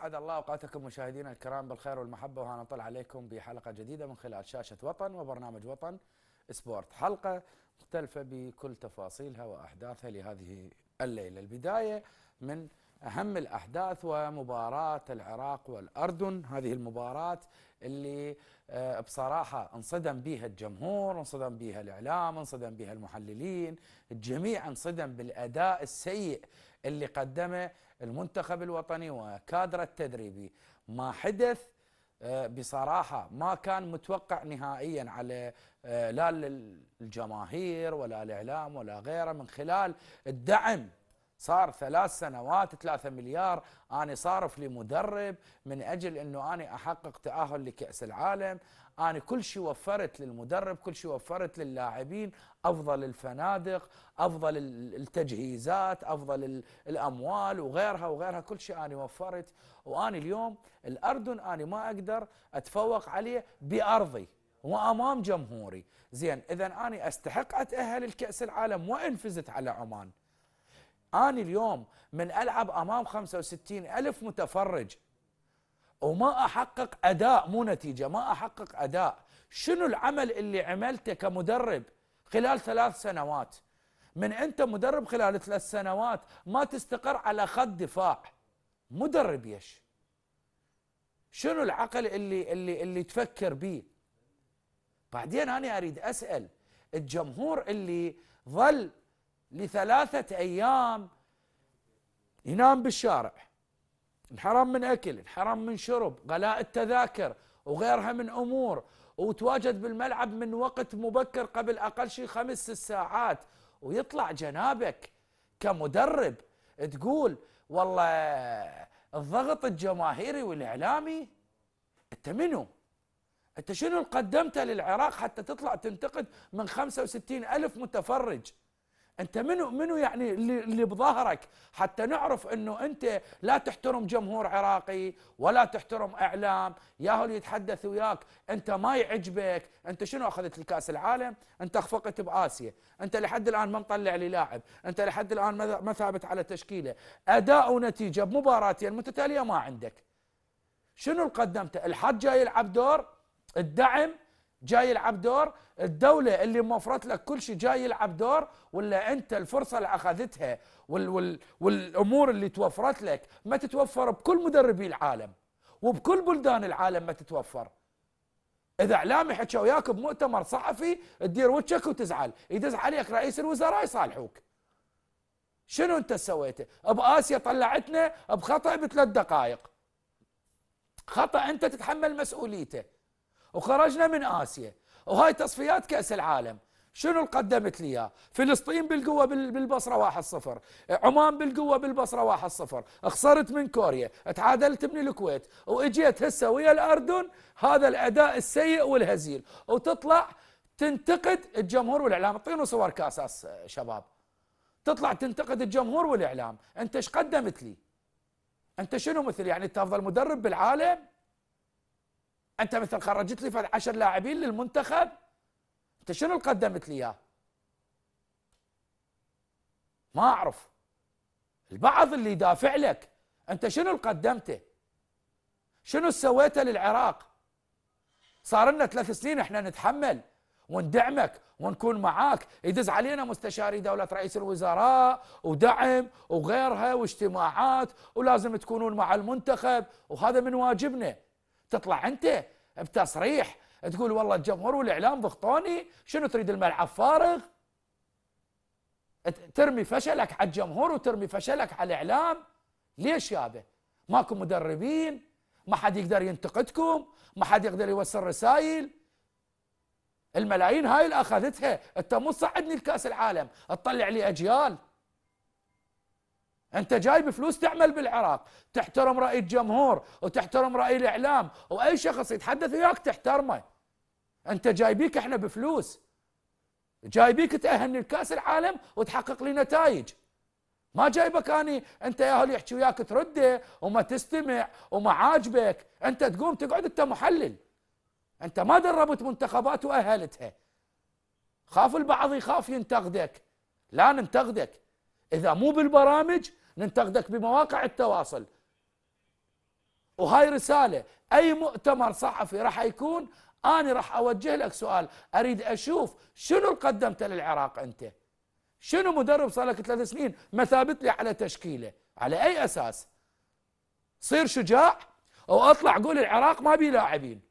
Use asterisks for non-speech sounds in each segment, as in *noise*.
أسعد الله أوقاتكم مشاهدينا الكرام بالخير والمحبة وأنا نطل عليكم بحلقة جديدة من خلال شاشة وطن وبرنامج وطن سبورت. حلقة مختلفة بكل تفاصيلها وأحداثها لهذه الليلة. البداية من أهم الأحداث ومباراة العراق والأردن. هذه المباراة اللي آه، بصراحة انصدم بها الجمهور انصدم بها الإعلام انصدم بها المحللين. الجميع انصدم بالأداء السيء اللي قدمه المنتخب الوطني وكادره التدريبي ما حدث آه، بصراحة ما كان متوقع نهائيا على آه، لا الجماهير ولا الإعلام ولا غيره من خلال الدعم. صار ثلاث سنوات ثلاثة مليار أنا صارف لمدرب من أجل أنه أنا أحقق تأهل لكأس العالم. أنا كل شيء وفرت للمدرب كل شيء وفرت للاعبين. أفضل الفنادق أفضل التجهيزات أفضل الأموال وغيرها وغيرها. كل شيء أنا وفرت وأنا اليوم الأردن أنا ما أقدر أتفوق عليه بأرضي وأمام جمهوري. زين إذا أنا أستحق أتأهل الكأس العالم وإن فزت على عمان. أنا اليوم من ألعب أمام 65 ألف متفرج وما أحقق أداء مو نتيجة ما أحقق أداء. شنو العمل اللي عملته كمدرب؟ خلال ثلاث سنوات. من أنت مدرب خلال ثلاث سنوات ما تستقر على خط دفاع. مدرب يش شنو العقل اللي اللي اللي تفكر به بعدين أنا أريد أسأل الجمهور اللي ظل لثلاثة أيام ينام بالشارع. انحرم من أكل انحرم من شرب غلاء التذاكر وغيرها من أمور. وتواجد بالملعب من وقت مبكر قبل أقل شيء خمس ست ساعات ويطلع جنابك كمدرب تقول والله الضغط الجماهيري والإعلامي أنت منو؟ أنت شنو قدمته للعراق حتى تطلع تنتقد من 65 ألف متفرج أنت منو منو يعني اللي, اللي بظهرك؟ حتى نعرف إنه أنت لا تحترم جمهور عراقي ولا تحترم إعلام. ياهو اللي يتحدث وياك. أنت ما يعجبك. أنت شنو أخذت الكأس العالم؟ أنت أخفقت بآسيا. أنت لحد الآن ما مطلع لي لاعب. أنت لحد الآن ما ثابت على تشكيلة. أداء ونتيجة بمباراتين متتالية ما عندك. شنو اللي قدمته الحد جاي يلعب دور؟ الدعم؟ جاي يلعب دور الدولة اللي موفرت لك كل شيء جاي يلعب دور ولا أنت الفرصة اللي أخذتها وال وال والأمور اللي توفرت لك ما تتوفر بكل مدربي العالم وبكل بلدان العالم ما تتوفر. إذا إعلامي حكى وياك بمؤتمر صحفي تدير وجهك وتزعل يدز عليك رئيس الوزراء يصالحوك. شنو أنت سويته؟ بآسيا طلعتنا بخطأ بثلاث دقائق. خطأ أنت تتحمل مسؤوليته. وخرجنا من آسيا. وهاي تصفيات كأس العالم. شنو قدمت لي اياه؟ فلسطين بالقوة بالبصرة 1-0 عمان بالقوة بالبصرة 1-0 خسرت من كوريا. تعادلت من الكويت. وإجيت هسه ويا الأردن هذا الأداء السيء والهزيل. وتطلع تنتقد الجمهور والإعلام. اعطيني صور كاساس شباب. تطلع تنتقد الجمهور والإعلام. أنت إيش قدمت لي؟ أنت شنو مثل؟ يعني أنت أفضل مدرب بالعالم؟ أنت مثل خرجت لي 10 لاعبين للمنتخب أنت شنو اللي قدمت لي إياه؟ ما أعرف. البعض اللي يدافع لك أنت شنو اللي قدمته؟ شنو سويته للعراق؟ صار لنا ثلاث سنين إحنا نتحمل وندعمك ونكون معاك. يدز علينا مستشاري دولة رئيس الوزراء ودعم وغيرها واجتماعات ولازم تكونون مع المنتخب وهذا من واجبنا. تطلع انت بتصريح تقول والله الجمهور والإعلام ضغطوني شنو تريد الملعب فارغ؟ ترمي فشلك على الجمهور وترمي فشلك على الإعلام. ليش يابا ماكو مدربين ما حد يقدر ينتقدكم ما حد يقدر يوصل رسائل الملايين هاي اللي أخذتها أنت مو تصعدني لكأس العالم تطلع لي أجيال. أنت جاي بفلوس تعمل بالعراق تحترم رأي الجمهور وتحترم رأي الإعلام وأي شخص يتحدث وياك تحترمه. أنت جايبيك إحنا بفلوس. جايبيك تأهلني لكأس العالم وتحقق لي نتائج. ما جايبك أني أنت يا اللي يحكي وياك ترده وما تستمع وما عاجبك. أنت تقوم تقعد أنت محلل. أنت ما دربت منتخبات وأهلتها. خاف البعض يخاف ينتقدك. لا ننتقدك. إذا مو بالبرامج ننتقدك بمواقع التواصل. وهاي رسالة أي مؤتمر صحفي راح يكون أنا راح أوجه لك سؤال. أريد أشوف شنو قدمته للعراق أنت؟ شنو مدرب صار لك ثلاث سنين ما ثابت لي على تشكيلة؟ على أي أساس؟ صير شجاع؟ أو أطلع قول العراق ما بي لاعبين.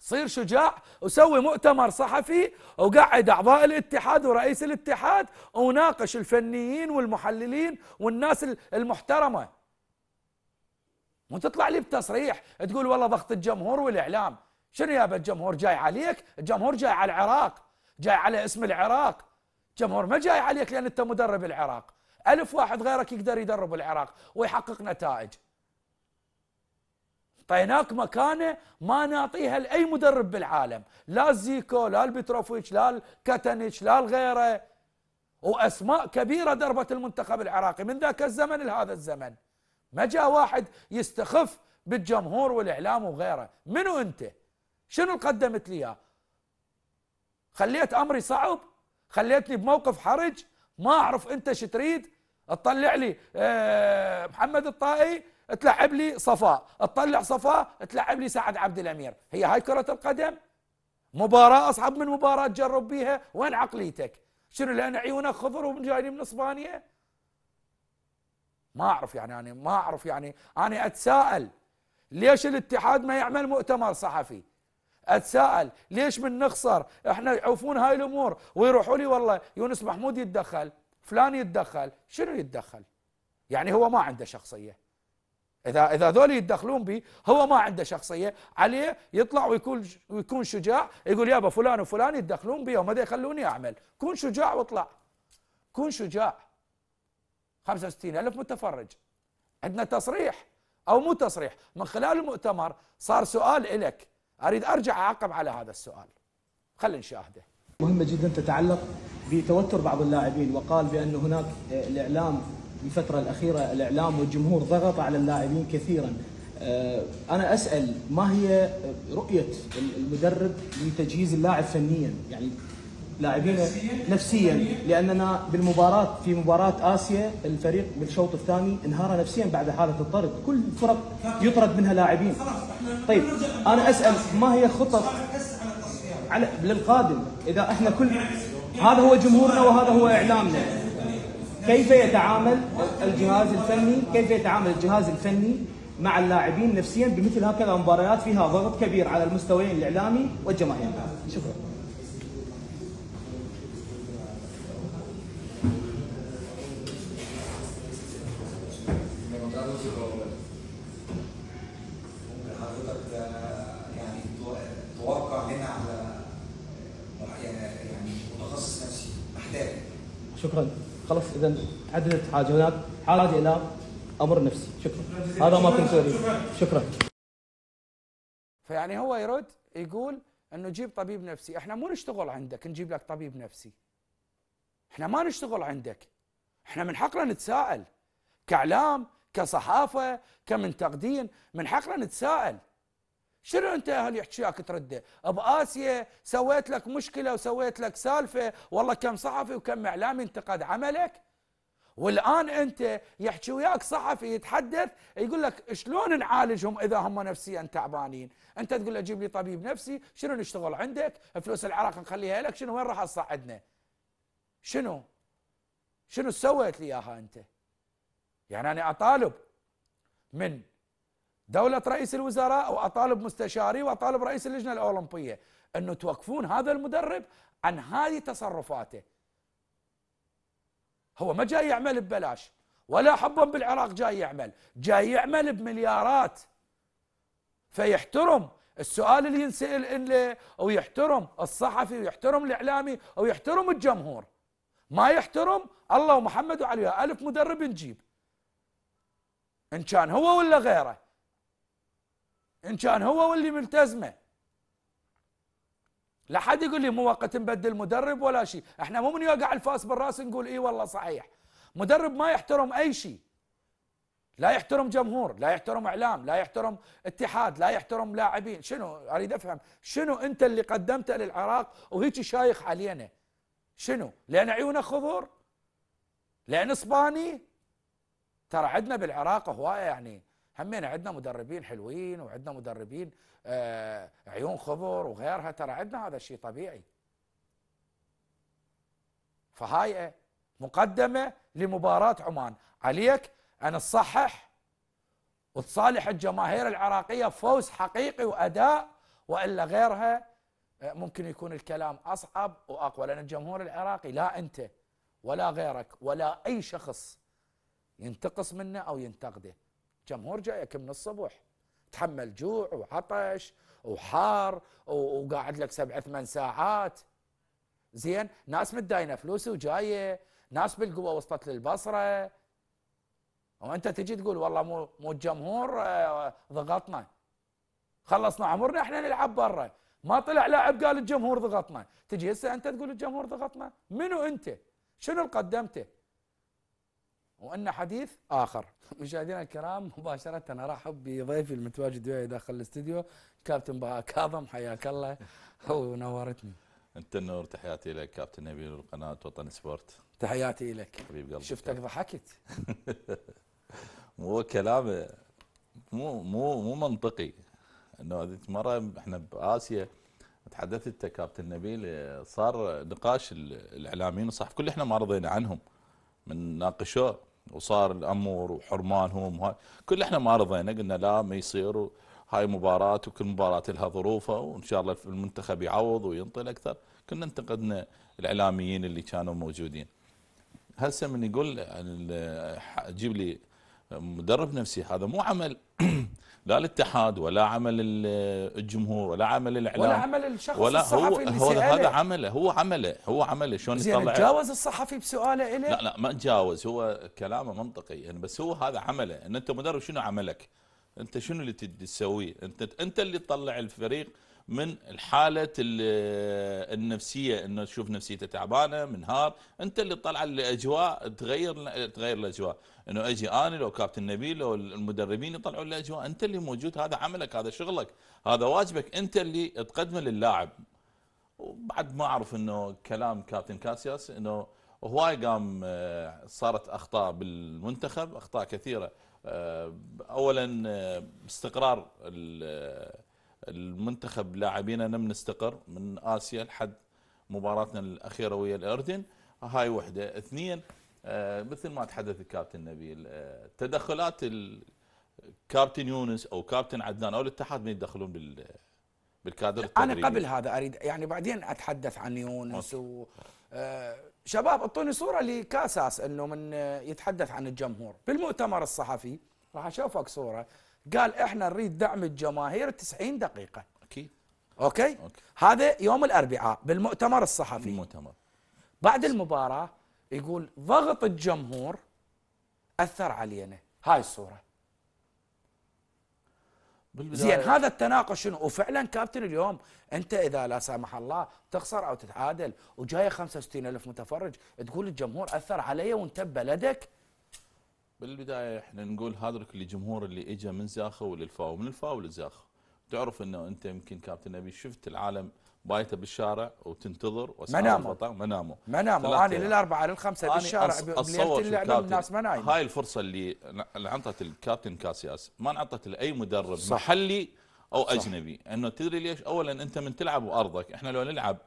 صير شجاع وسوي مؤتمر صحفي وقعد أعضاء الاتحاد ورئيس الاتحاد وناقش الفنيين والمحللين والناس المحترمة. مو تطلع لي بتصريح تقول والله ضغط الجمهور والإعلام. شنو يا الجمهور جاي عليك؟ الجمهور جاي على العراق جاي على اسم العراق. الجمهور ما جاي عليك لأن أنت مدرب العراق. ألف واحد غيرك يقدر يدرب العراق ويحقق نتائج. طيناك مكانه ما نعطيها لأي مدرب بالعالم. لا الزيكو لا البتروفيتش لا الكاتانيتش لا الغيره. وأسماء كبيرة دربت المنتخب العراقي من ذاك الزمن لهذا الزمن. ما جاء واحد يستخف بالجمهور والإعلام وغيره. منو أنت؟ شنو قدمت لي إياه؟ خليت أمري صعب؟ خليتني بموقف حرج؟ ما أعرف أنت شو تريد؟ تطلع لي آه، محمد الطائي تلعب لي صفاء. تطلع صفاء تلعب لي سعد عبد الأمير. هي هاي كرة القدم؟ مباراة أصعب من مباراة تجرب بيها؟ وين عقليتك؟ شنو لأن عيونك خضر وجايين من إسبانيا؟ ما أعرف يعني أنا ما أعرف يعني. أنا أتساءل ليش الاتحاد ما يعمل مؤتمر صحفي؟ أتساءل ليش من نخسر؟ إحنا يعوفون هاي الأمور. ويروحوا لي والله يونس محمود يتدخل فلان يتدخل شنو يتدخل؟ يعني هو ما عنده شخصية. اذا إذا ذول يتدخلون بي هو ما عنده شخصية عليه يطلع ويكون ويكون شجاع يقول يابا فلان وفلان يتدخلون بي وما يخلوني أعمل. كون شجاع واطلع. كون شجاع. 65 ألف متفرج. عندنا تصريح أو مو تصريح. من خلال المؤتمر صار سؤال إلك. أريد أرجع أعقب على هذا السؤال. خلينا نشاهده. مهمة جدا تتعلق بتوتر بعض اللاعبين وقال بأن هناك الإعلام الفترة الأخيرة الإعلام والجمهور ضغط على اللاعبين كثيرا. آه، أنا أسأل ما هي رؤية المدرب لتجهيز اللاعب فنيا؟ يعني لاعبين نفسيا؟ لأننا بالمباراة في مباراة آسيا الفريق بالشوط الثاني انهار نفسيا بعد حالة الطرد. كل الفرق يطرد منها لاعبين. طيب أنا أسأل ما هي خطط؟ على للقادم إذا إحنا كل هذا هو جمهورنا وهذا هو إعلامنا. كيف يتعامل الجهاز الفني؟ كيف يتعامل الجهاز الفني مع اللاعبين نفسيا؟ بمثل هكذا مباريات فيها ضغط كبير على المستويين الإعلامي والجماهيري شكرا. اذا حددت حاجة هناك حاجة إلى أمر نفسي. شكرا. هذا ما كنت أريد. شكرا. فيعني هو يرد يقول إنه جيب طبيب نفسي. إحنا مو نشتغل عندك نجيب لك طبيب نفسي. إحنا ما نشتغل عندك. إحنا من حقنا نتساءل. كاعلام كصحافة كمنتقدين من حقنا نتساءل. شنو أنت أهل يحكي ترده باسيا سويت لك مشكلة وسويت لك سالفة والله كم صحفي وكم إعلامي انتقد عملك؟ والآن أنت يحكي وياك صحفي يتحدث يقول لك شلون نعالجهم إذا هم نفسيا تعبانين؟ أنت تقول له جيب لي طبيب نفسي شنو نشتغل عندك؟ فلوس العراق نخليها لك شنو؟ وين راح تصعدنا؟ شنو؟ شنو سويت لي إياها أنت؟ يعني أنا أطالب من دولة رئيس الوزراء وأطالب مستشاري وأطالب رئيس اللجنة الأولمبية أنه توقفون هذا المدرب عن هذه تصرفاته. هو ما جاي يعمل ببلاش ولا حبا بالعراق جاي يعمل جاي يعمل بمليارات. فيحترم السؤال اللي ينسأل له أو يحترم الصحفي ويحترم الإعلامي أو يحترم الجمهور. ما يحترم الله ومحمد وعلي ألف مدرب نجيب. إن كان هو ولا غيره. إن كان هو واللي ملتزمه. لا حد يقول لي مو وقت نبدل مدرب ولا شيء. إحنا مو من يوقع الفاس بالرأس نقول إي والله صحيح. مدرب ما يحترم أي شيء. لا يحترم جمهور لا يحترم إعلام لا يحترم اتحاد لا يحترم لاعبين. شنو؟ أريد أفهم. شنو أنت اللي قدمته للعراق وهيك شايخ علينا؟ شنو؟ لأن عيونه خضر لأن إسباني؟ ترى عندنا بالعراق هواية يعني همينا عندنا مدربين حلوين وعندنا مدربين آه عيون خبر وغيرها. ترى عندنا هذا الشيء طبيعي. فهاي مقدمة لمباراة عمان. عليك أن تصحح وتصالح الجماهير العراقية فوز حقيقي وأداء وإلا غيرها آه، ممكن يكون الكلام أصعب وأقوى لأن الجمهور العراقي لا أنت ولا غيرك ولا أي شخص ينتقص منه أو ينتقده. جمهور جايك من الصبح. تحمل جوع وعطش وحار وقاعد لك سبع ثمان ساعات. زين؟ ناس متداينة فلوس وجاية ناس بالقوة وصلت للبصره وانت تجي تقول والله مو مو الجمهور آه، ضغطنا. خلصنا عمرنا إحنا نلعب برا. ما طلع لاعب قال الجمهور ضغطنا. تجي هسه انت تقول الجمهور ضغطنا؟ منو انت؟ شنو اللي قدمته؟ وأن حديث آخر. *laughs* مشاهدينا الكرام مباشرة ارحب بضيفي المتواجد وياي داخل الاستديو كابتن بهاء *laughs* كاظم حياك الله. ونورتني أنت النور تحياتي لك كابتن نبيل قناه وطن سبورت. تحياتي لك. حبيب قلبي. شفتك ضحكت؟ *laughs* مو كلام مو مو مو منطقي. إنه هذيك مرة إحنا بآسيا تحدثت أنت كابتن نبيل صار نقاش الإعلاميين الصحف كل إحنا ما رضينا عنهم. من ناقشوه. وصار الأمور وحرمانهم وهاي. كل إحنا ما رضينا قلنا لا ما يصير. هاي مباراة وكل مباراة لها ظروفها وإن شاء الله المنتخب يعوض وينطل أكثر كنا انتقدنا الإعلاميين اللي كانوا موجودين. هسه من يقول جيب لي مدرب نفسي. هذا مو عمل *clears throat* لا الاتحاد ولا عمل الجمهور ولا عمل الإعلام ولا عمل الشخص ولا الصحفي هو, هو هذا عمله هو عمله هو عمله. شلون يطلع؟ تجاوز الصحفي بسؤاله إليه؟ لا لا ما تجاوز. هو كلامه منطقي يعني بس هو هذا عمله. إن أنت مدرب شنو عملك؟ أنت شنو اللي تسويه؟ انت أنت اللي تطلع الفريق من الحالة النفسية إنه تشوف نفسيته تعبانة منهار أنت اللي تطلع الأجواء تغير تغير الأجواء. إنه أجي أنا لو كابتن نبيل لو المدربين يطلعون الأجواء أنت اللي موجود هذا عملك هذا شغلك هذا واجبك أنت اللي تقدمه للاعب. وبعد ما أعرف إنه كلام كابتن كاسياس إنه هواي قام آه، صارت أخطاء بالمنتخب أخطاء كثيرة. آه، اولا آه، استقرار المنتخب لاعبينا لم نستقر من آسيا لحد مباراتنا الأخيرة ويا الأردن. هاي وحدة. اثنين آه، مثل ما تحدث الكابتن نبيل تدخلات الكابتن يونس أو كابتن عدنان أو الاتحاد ما يدخلون بال بالكادر التدريبي. أنا قبل هذا أريد يعني بعدين أتحدث عن يونس و شباب أعطوني صورة لكاساس إنه من يتحدث عن الجمهور. بالمؤتمر الصحفي راح أشوفك صورة. قال إحنا نريد دعم الجماهير 90 دقيقة. أكيد. أوكي؟, أوكي. هذا يوم الأربعاء بالمؤتمر الصحفي. المؤتمر بعد المباراة يقول ضغط الجمهور أثر علينا. هاي الصورة. زين هذا التناقش شنو؟ وفعلا كابتن اليوم أنت إذا لا سامح الله تخسر أو تتعادل وجاية 65 ألف متفرج تقول الجمهور أثر علي وانت ببلدك بالبداية إحنا نقول هذا اللي جمهور اللي اجى من زاخه وللفاو من الفاو لزاخه تعرف إنه أنت يمكن كابتن أبي شفت العالم بايته بالشارع وتنتظر ناموا ما ناموا أنا للاربعه للخمسه بالشارع بليله اللعبه الناس ما نايمة. هاي الفرصة اللي انطت الكابتن كاسياس. ما انعطت لأي مدرب صح. محلي أو صح. أجنبي. إنه تدري ليش؟ اولا أنت من تلعب بارضك إحنا لو نلعب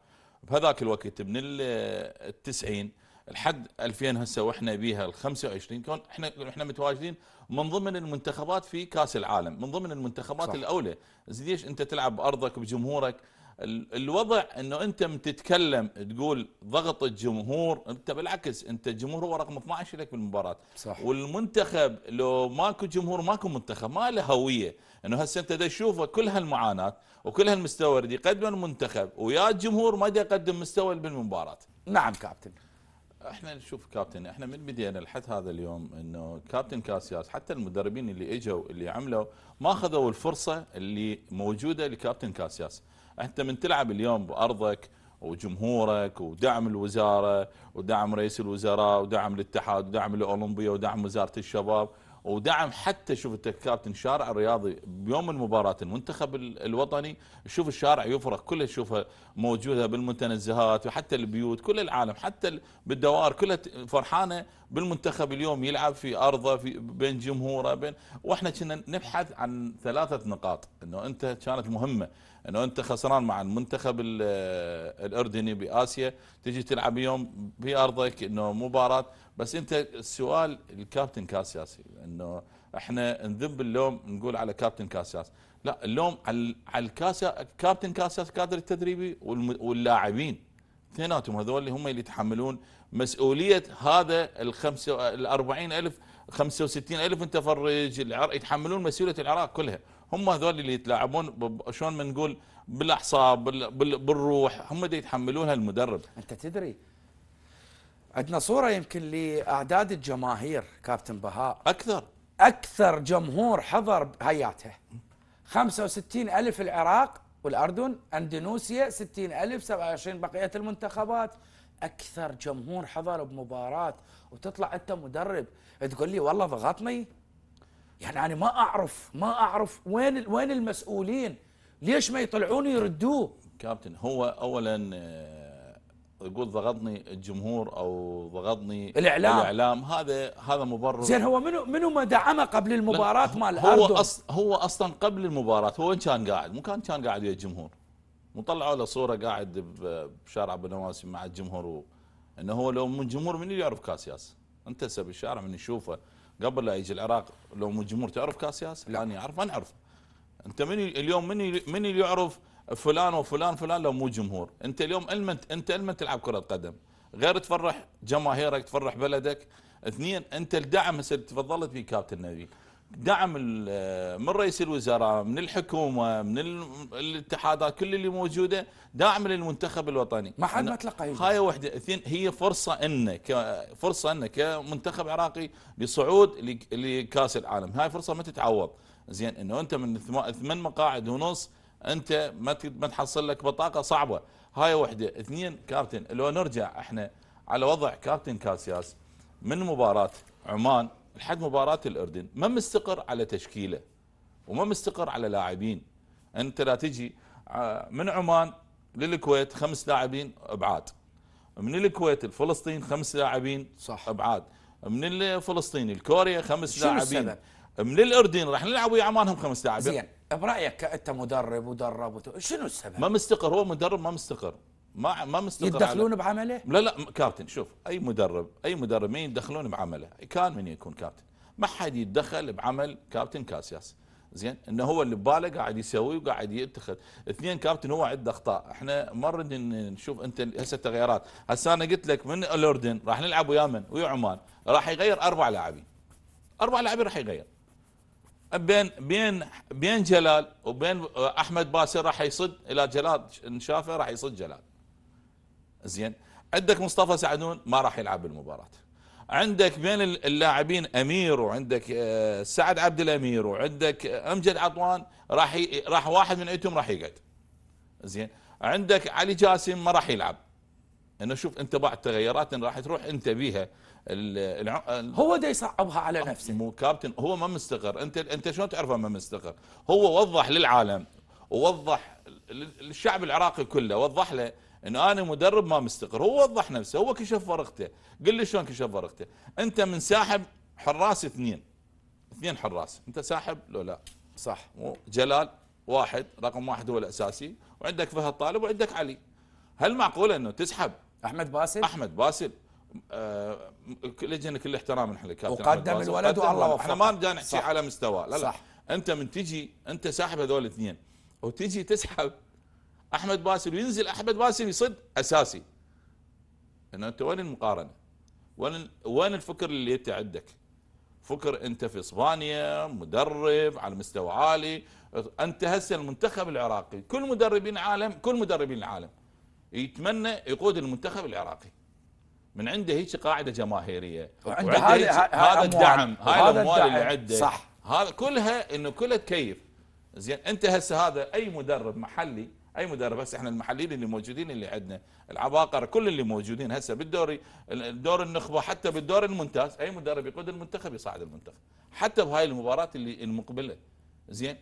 بهذاك الوقت من التسعين لحد 2000 هسه وإحنا بيها ال 25 كون إحنا إحنا متواجدين من ضمن المنتخبات في كأس العالم من ضمن المنتخبات صح. الأولى. زين ليش أنت تلعب بأرضك بجمهورك. الوضع إنه أنت تتكلم تقول ضغط الجمهور أنت بالعكس أنت الجمهور هو رقم 12 لك بالمباراة. صح. والمنتخب لو ماكو جمهور ماكو منتخب ما له هوية. إنه هسه أنت تشوفه كل هالمعاناة وكل هالمستوى اللي يقدمه المنتخب ويا الجمهور ما يقدم مستوى بالمباراة. نعم كابتن. إحنا نشوف كابتن إحنا من بدينا لحد هذا اليوم انه كابتن كاسياس حتى المدربين اللي اجوا اللي عملوا ما اخذوا الفرصة اللي موجودة لكابتن كاسياس. انت من تلعب اليوم بأرضك وجمهورك ودعم الوزارة ودعم رئيس الوزراء ودعم الاتحاد ودعم الأولمبية ودعم وزارة الشباب ودعم حتى شوف كابتن شارع الرياضي بيوم المباراة المنتخب ال- الوطني. شوف الشارع يفرح كله تشوفه موجودة بالمتنزهات وحتى البيوت كل العالم حتى ال- بالدوائر كلها فرحانة بالمنتخب اليوم يلعب في أرضه في بين جمهوره بين وإحنا كنا نبحث عن ثلاثة نقاط إنه أنت كانت مهمة. إنه أنت خسران مع المنتخب ال- الأردني بآسيا تجي تلعب يوم في أرضك إنه مباراة. بس أنت السؤال الكابتن كاسياس إنه إحنا نذب اللوم نقول على كابتن كاسياس. لا اللوم على الكاسا كابتن كاسياس كادر التدريبي واللاعبين. اثنيناتهم هذول اللي هم اللي يتحملون مسؤولية هذا ال 40 ألف 65 ألف متفرج يتحملون مسؤولية العراق كلها. هم هذول اللي يتلاعبون شلون ما نقول بالأعصاب بال- بال- بالروح هم اللي يتحملونها المدرب أنت تدري عندنا صورة يمكن لأعداد الجماهير كابتن بهاء. أكثر. أكثر جمهور حضر هياتها 65 ألف العراق والأردن أندونيسيا 60 ألف 27 بقية المنتخبات. أكثر جمهور حضر بمباراة وتطلع أنت مدرب. تقول لي والله ضغطني؟ يعني أنا ما أعرف ما أعرف وين وين المسؤولين؟ ليش ما يطلعون يردوه؟ كابتن هو اولا آه، يقول ضغطني الجمهور أو ضغطني الإعلام. الإعلام. هذا هذا مبرر. زين هو منو منو ما دعمه قبل المباراة مال هو أص هو أصلا قبل المباراة هو وين كان قاعد؟ مو كان كان قاعد ويا الجمهور. مطلعوا له صورة قاعد بشارع بنواسي مع الجمهور و... إنه هو لو من جمهور من اللي يعرف كاسياس. أنت هسه بالشارع من يشوفه. قبل لا يجي العراق لو من جمهور تعرف كاسياس لا. أنا أعرف أنا اعرف أنت من اليوم من من اللي يعرف فلان وفلان فلان لو مو جمهور. أنت اليوم المنت أنت ألمنت تلعب كرة قدم. غير تفرح جماهيرك تفرح بلدك. اثنين أنت الدعم هسه تفضلت فيه كابتن نبيل. دعم ال- من رئيس الوزراء من الحكومة من ال- الاتحادات كل اللي موجودة داعم للمنتخب الوطني. ما حد ما تلقى. هاي وحدة. اثنين هي فرصة إن ك- فرصة إن كمنتخب عراقي لصعود لك- لكأس العالم. هاي فرصة ما تتعوض. زين إنه أنت من ثما- ثمان مقاعد ونص أنت ما ما تحصل لك بطاقة صعبة. هاي وحدة. اثنين كابتن لو نرجع إحنا على وضع كابتن كاسياس من مباراة عمان لحد مباراة الأردن ما مستقر على تشكيله وما مستقر على لاعبين أنت لا تجي ع- من عمان للكويت خمس لاعبين أبعاد من الكويت لفلسطين خمس لاعبين صح. أبعاد من فلسطين لكوريا خمس لاعبين؟ من الأردن راح نلعب ويا عمان هم خمس لاعبين زين برأيك أنت مدرب ودرب. شنو السبب؟ ما مستقر هو مدرب ما مستقر ما ما مستقر يتدخلون بعمله؟ لا لا كابتن شوف أي مدرب أي مدرب مين يتدخلون بعمله؟ كان من يكون كابتن. ما حد يتدخل بعمل كابتن كاسياس. زين؟ إنه هو اللي بباله قاعد يسوي وقاعد يتخذ. اثنين كابتن هو عنده أخطاء. إحنا إن نشوف أنت هسه التغييرات. هسه أنا قلت لك من الأردن راح نلعب ويا من؟ ويا عمان. راح يغير أربع لاعبين. أربع لاعبين راح يغير. بين بين بين جلال وبين أحمد باسل راح يصد إلى جلال نشافه راح يصد جلال. زين. عندك مصطفى سعدون ما راح يلعب بالمباراة. عندك بين اللاعبين أمير وعندك آه، سعد عبد الأمير وعندك أمجد عطوان راح ي... راح واحد من ايتهم راح يقعد. زين. عندك علي جاسم ما راح يلعب. إنه شوف انت بعد تغيرات راح تروح انت بيها ال- الع... ال- هو دا يصعبها على نفسه. مو كابتن هو ما مستقر. أنت أنت شلون تعرفه ما مستقر؟ هو وضح للعالم ووضح للشعب العراقي كله وضح له انه أنا مدرب ما مستقر. هو وضح نفسه هو كشف ورقته. قل لي شلون كشف ورقته. أنت من ساحب حراس اثنين. اثنين حراس. أنت ساحب لو لا؟ صح. جلال واحد رقم واحد هو الأساسي. وعندك فهد طالب وعندك علي. هل معقوله إنه تسحب؟ أحمد باسل؟ أحمد باسل. آه لجنة كل احترام نحن للكابتن وقدم. الولد والله الولد. إحنا ما وفقه. نرجع نحكي. على مستواه لا لا. صح. أنت من تجي أنت ساحب هذول الاثنين. وتجي تسحب أحمد باسل وينزل أحمد باسل يصد أساسي إنه أنت وين المقارنة؟ وين وين الفكر اللي أنت عندك؟ فكر أنت في إسبانيا مدرب على مستوى عالي أنت هسه المنتخب العراقي كل مدربين العالم كل مدربين العالم يتمنى يقود المنتخب العراقي من عنده هيك قاعدة جماهيرية وعنده هذا أموال. الدعم هاي الأموال اللي. عنده صح. هذا كلها إنه كلها تكيف زين أنت هسه هذا أي مدرب محلي أي مدرب. هسه إحنا المحليين اللي موجودين اللي عندنا العباقرة كل اللي موجودين هسه بالدوري الدور النخبة حتى بالدور الممتاز أي مدرب يقود المنتخب يصعد المنتخب. حتى بهاي المباراة اللي المقبلة. زين؟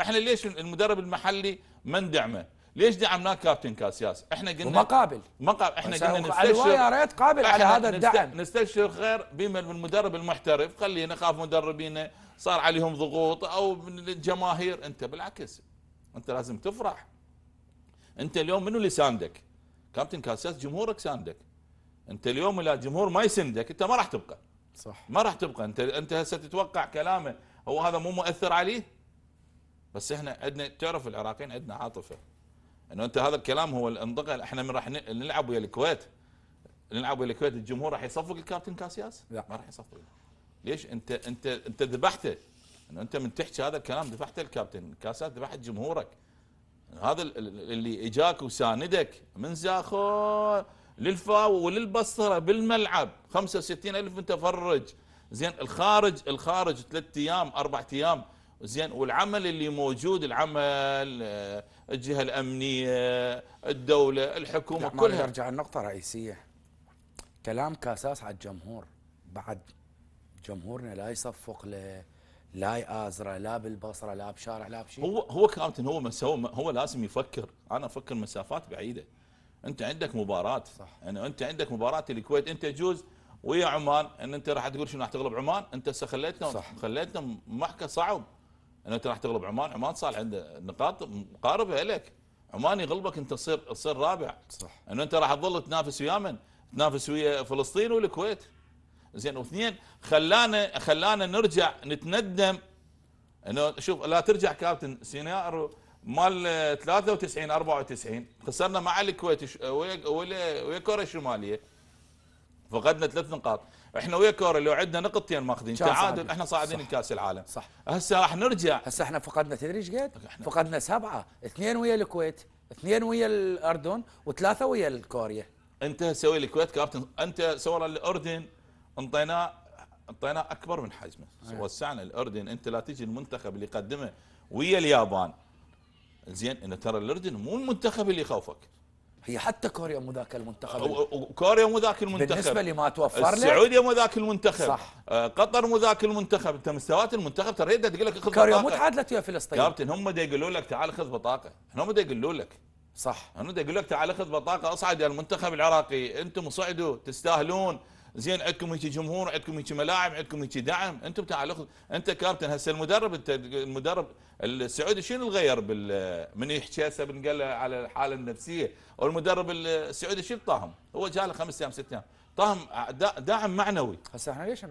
إحنا ليش المدرب المحلي ما ندعمه ليش دعمناه كابتن كاسياس؟ إحنا قلنا ومقابل مقابل إحنا قلنا الواقع يا نستشير ريت قابل على هذا الدعم. نستشير خير بما المدرب المحترف خلينا نخاف مدربين صار عليهم ضغوط أو من الجماهير أنت بالعكس أنت لازم تفرح. انت اليوم منو اللي ساندك؟ كابتن كاسياس جمهورك ساندك. انت اليوم لا جمهور ما يسندك انت ما راح تبقى. صح. ما راح تبقى. انت انت هسه تتوقع كلامه هو هذا مو مؤثر عليه؟ بس إحنا عندنا تعرف العراقيين عندنا عاطفة. انه انت هذا الكلام هو الانطقه إحنا من راح نلعب ويا الكويت. نلعب ويا الكويت الجمهور راح يصفق الكابتن كاسياس؟ لا. ما راح يصفق. ليش؟ انت انت انت ذبحته. انه انت من تحكي هذا الكلام ذبحت الكابتن كاسياس ذبحت جمهورك. هذا ال- ال- اللي إجاك وساندك من زاخو للفاو وللبصرة بالملعب. 65 ألف متفرج زين الخارج الخارج ثلاث أيام أربع أيام. زين والعمل اللي موجود العمل آه، الجهة الأمنية الدولة الحكومة كلها. نرجع النقطة الرئيسية. كلام كاساس على الجمهور. بعد جمهورنا لا يصفق له لا يآزره لا بالبصرة لا بشارع لا بشيء هو هو كابتن هو هو هو لازم يفكر. أنا أفكر مسافات بعيدة. أنت عندك مباراة. صح. يعني أنت عندك مباراة الكويت. أنت يجوز ويا عمان إن أنت راح تقول شنو راح تغلب عمان؟ أنت هسه خليتنا صح. خليتنا محكى صعب. إن أنت راح تغلب عمان عمان صار عنده نقاط مقاربة لك. عمان يغلبك أنت تصير تصير رابع. صح. انه أنت راح تظل تنافس ويا من؟ تنافس ويا فلسطين والكويت. زين. واثنين خلانا خلانا نرجع نتندم. إنه شوف لا ترجع كابتن سيناريو مال 93 94 خسرنا مع الكويت ويا كوريا الشمالية. فقدنا ثلاث نقاط. إحنا ويا كوريا لو عندنا نقطتين ماخذين تعادل. إحنا صاعدين. لكأس العالم. صح. هسه راح نرجع. هسه إحنا فقدنا تدري إيش قد؟ فقدنا سبعة اثنين ويا الكويت اثنين ويا الأردن وثلاثة ويا الكوريا. أنت سوي الكويت كابتن. أنت سوى الأردن انطيناه انطيناه اكبر من حجمه. أيوة. وسعنا الاردن. انت لا تجي المنتخب اللي يقدمه ويا اليابان. زين انه ترى الاردن مو المنتخب اللي يخوفك. هي حتى كوريا مو ذاك المنتخب كوريا مو ذاك المنتخب. بالنسبة لما توفر له السعودية مو ذاك المنتخب. صح. آه، قطر مو ذاك المنتخب. انت مستويات المنتخب ترى دا تقول لك خذ كوريا مو بطاقة. تعادلت ويا فلسطين. كابتن هم دا يقولوا لك تعال خذ بطاقة. هم دا يقولوا لك. صح. أنا بدي أقول لك تعال خذ بطاقة. اصعد يا المنتخب العراقي. أنتم صعدوا تستاهلون. زين عندكم هيك جمهور عندكم هيك ملاعب عندكم هيك دعم. أنتم تعالوا انت كابتن هسه المدرب انت المدرب السعودي شنو غير بال من يحكي هسه بنقول له على الحالة النفسية؟ والمدرب السعودي شو طاهم؟ هو جاء له خمس أيام ست أيام. طاهم داعم معنوي. هسه إحنا ليش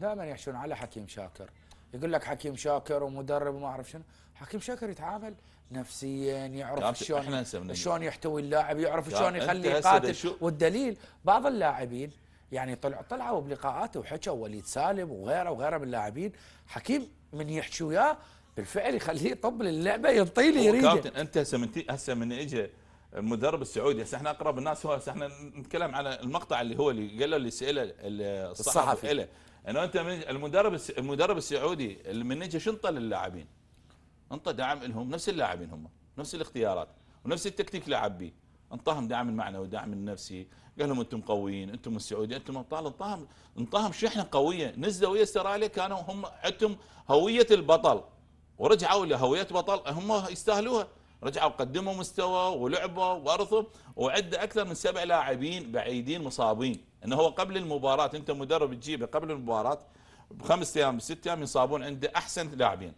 دائما يحشون على حكيم شاكر. يقول لك حكيم شاكر ومدرب وما أعرف شنو. حكيم شاكر يتعامل نفسيا يعرف شلون شلون يحتوي اللاعب يعرف شلون يخليه يقاتل. شو- والدليل بعض اللاعبين يعني طلع طلعوا بلقاءات وحكوا وليد سالم وغيره وغيره من اللاعبين. حكيم من يحكي وياه بالفعل يخليه يطب للعبة ينطي لي يريده. كابتن أنت هسه من هسه من اجى المدرب السعودي. هسه إحنا أقرب الناس هو هسه إحنا نتكلم على المقطع اللي هو اللي قال له اللي سأله ال- الصحفي. له إنه أنت من المدرب المدرب السعودي اللي من اجى شو انطى للاعبين؟ أنطى دعم لهم نفس اللاعبين هم نفس الاختيارات ونفس التكتيك لعب بيه. أنطاهم دعم المعنوي دعم النفسي قال لهم أنتم قويين أنتم السعودي أنتم ابطال انطاهم انطاهم شحنه قوية؟ نزلوا ويا استراليا كانوا هم عندهم هوية البطل. ورجعوا لهويه بطل هم يستاهلوها. رجعوا قدموا مستوى ولعبوا وأرثوا وعد أكثر من سبع لاعبين بعيدين مصابين. إنه هو قبل المباراة أنت مدرب تجيبه قبل المباراة بخمس أيام بست أيام يصابون عنده أحسن لاعبين.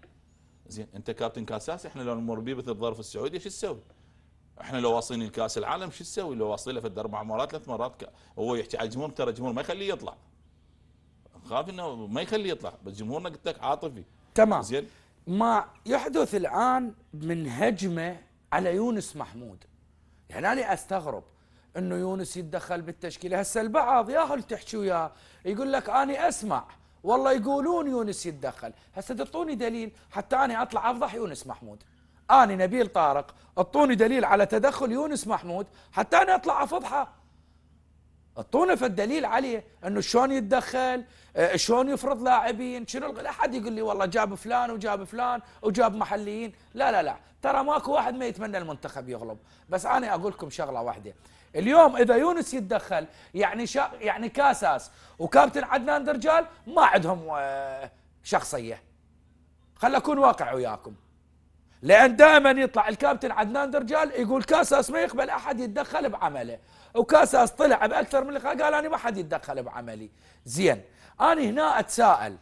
زين أنت كابتن كاساس إحنا لو نمر بيه مثل الظرف السعودي شو تسوي؟ إحنا لو واصلين الكاس العالم شو تسوي؟ لو واصلين له في أربع مرات ثلاث مرات. هو يحكي على الجمهور ترى الجمهور ما يخليه يطلع. خاف إنه ما يخليه يطلع بس جمهورنا قلت لك عاطفي. تمام. زين؟ ما يحدث الآن من هجمة على يونس محمود. يعني أنا أستغرب أنه يونس يتدخل بالتشكيلة. هسه البعض ياهل تحكي وياه يقول لك أنا أسمع. والله يقولون يونس يتدخل. هسه تعطوني دليل حتى أنا أطلع أفضح يونس محمود. أنا نبيل طارق أعطوني دليل على تدخل يونس محمود حتى أنا أطلع أفضحة. أعطونا فالدليل عليه إنه شلون يتدخل آه، شلون يفرض لاعبين شنو لا حد يقول لي والله جاب فلان وجاب فلان وجاب محليين. لا لا لا. ترى ماكو واحد ما يتمنى المنتخب يغلب. بس أنا أقول لكم شغلة واحدة. اليوم إذا يونس يتدخل يعني شا يعني كاساس وكابتن عدنان درجال ما عندهم آه، شخصية. خل أكون واقع وياكم. لأن دائما يطلع الكابتن عدنان درجال يقول كاساس ما يقبل أحد يتدخل بعمله. وكاساس طلع بأكثر من لقاء قال أنا ما حد يتدخل بعملي. زين. أنا هنا أتساءل.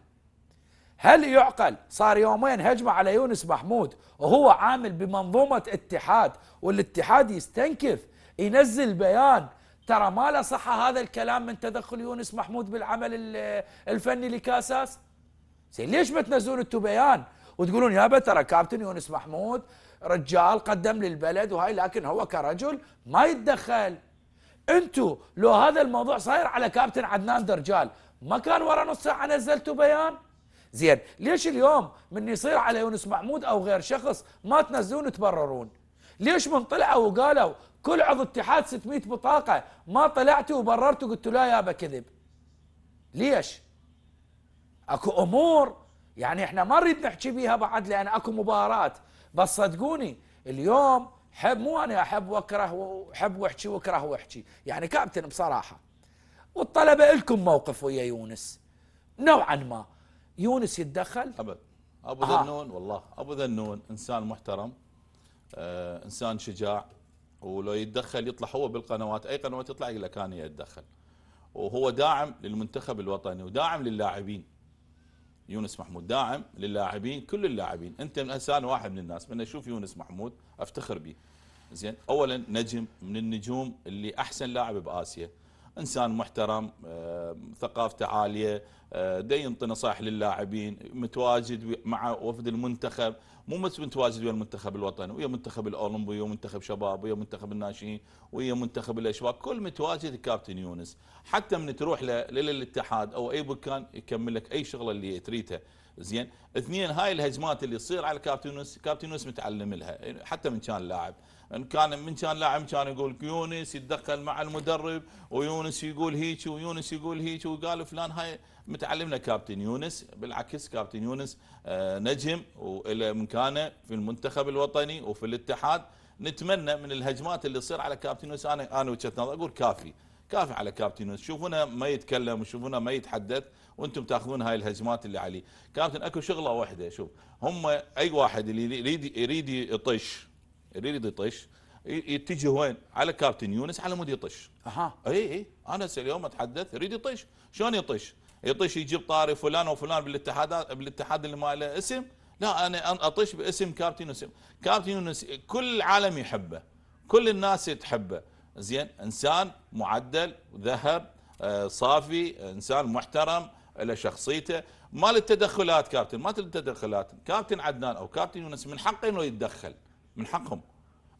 هل يعقل؟ صار يومين هجمة على يونس محمود وهو عامل بمنظومة اتحاد والاتحاد يستنكف. ينزل بيان. ترى ما له صحة هذا الكلام من تدخل يونس محمود بالعمل ال- الفني لكاساس؟ زين ليش ما تنزلون أنتم بيان؟ وتقولون يابا ترى كابتن يونس محمود رجال قدم للبلد وهاي لكن هو كرجل ما يتدخل. أنتوا لو هذا الموضوع صاير على كابتن عدنان درجال ما كان ورا نص ساعة نزلتوا بيان؟ زين ليش اليوم من يصير على يونس محمود أو غير شخص ما تنزلون تبررون؟ ليش من طلعوا وقالوا كل عضو اتحاد 600 بطاقة ما طلعتوا وبررتوا قلتوا لا يابا كذب ليش؟ أكو أمور يعني إحنا ما نريد نحكي بيها بعد لأن أكو مباراة. بس صدقوني اليوم حب مو أنا أحب وأكره وحب وأحكي وأكره وأحكي. يعني كابتن بصراحة والطلبة لكم موقف ويا يونس. نوعا ما. يونس يتدخل؟ أبد. أبو آه. ذنون والله. أبو ذنون إنسان محترم آه إنسان شجاع. ولو يتدخل يطلع هو بالقنوات. أي قنوات يطلع يقول لك أنا يتدخل. وهو داعم للمنتخب الوطني وداعم للاعبين. يونس محمود داعم للاعبين كل اللاعبين. أنت من انسان واحد من الناس. من أشوف يونس محمود أفتخر به زين. اولا نجم من النجوم اللي أحسن لاعب بآسيا. إنسان محترم آه، ثقافته عالية آه، دا ينطي نصائح للاعبين متواجد مع وفد المنتخب. مو بس متواجد ويا المنتخب الوطني ويا منتخب الأولمبي ويا منتخب شباب ويا منتخب الناشئين ويا منتخب الأشباك كل متواجد الكابتن يونس. حتى من تروح للاتحاد أو أي مكان يكمل لك أي شغلة اللي تريدها. زين. اثنين هاي الهجمات اللي تصير على كابتن يونس كابتن يونس متعلم لها حتى من كان لاعب. إن كان من كان لاعب كان يقول يونس يتدخل مع المدرب ويونس يقول هيك ويونس يقول هيك وقال فلان هاي متعلمنا كابتن يونس بالعكس كابتن يونس آه، نجم وإلى مكانه في المنتخب الوطني وفي الاتحاد. نتمنى من الهجمات اللي تصير على كابتن يونس. أنا أنا وجهة نظر أقول كافي كافي على كابتن يونس. شوفونا ما يتكلم وشوفونا ما يتحدث. وأنتم تاخذون هاي الهجمات اللي عليه. كابتن اكو شغلة واحدة شوف هم أي واحد اللي يريد يريد يطش يريد يطش يتجه وين؟ على كابتن يونس على مود يطش. أها. إي إي. أنا هسه اليوم أتحدث يريد يطش. شلون يطش؟ يطش يجيب طاري فلان وفلان بالاتحادات بالاتحاد اللي ما له اسم. لا أنا أطش باسم كابتن يونس. كابتن يونس كل العالم يحبه كل الناس تحبه. زين إنسان معدل ذهب آه، صافي إنسان محترم. له شخصيته. ما له تدخلات كابتن ما له تدخلات كابتن عدنان أو كابتن يونس من حقه إنه يتدخل من حقهم.